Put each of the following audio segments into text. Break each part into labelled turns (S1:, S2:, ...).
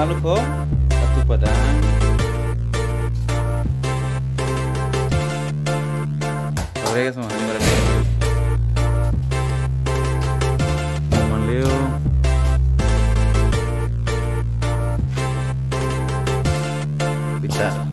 S1: Ternyata hamalu ko satu padang. Sore guys, marami. Maliw. Bisa.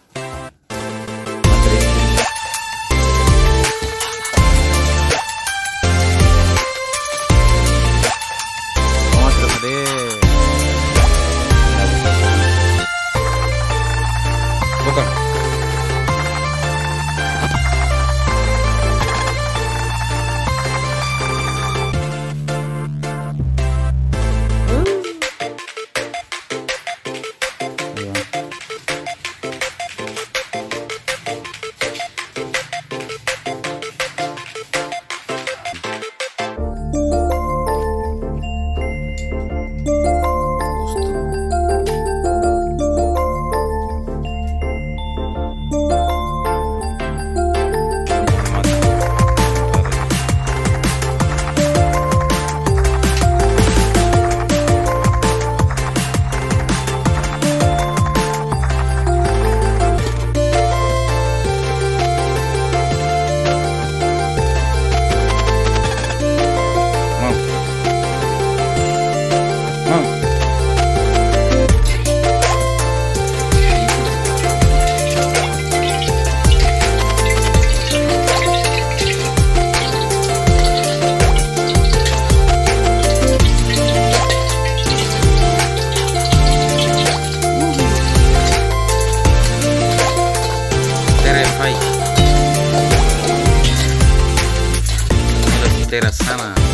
S1: Montana.